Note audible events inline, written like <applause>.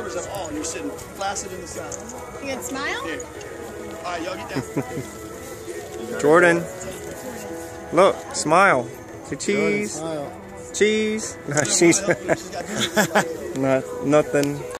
shoulders up. Oh, You're sitting flaccid in the sun. You can smile? Here. All right, y'all get down. <laughs> Jordan. Look, smile. Say cheese. Smile. Cheese. <laughs> No, cheese. <laughs> Not nothing.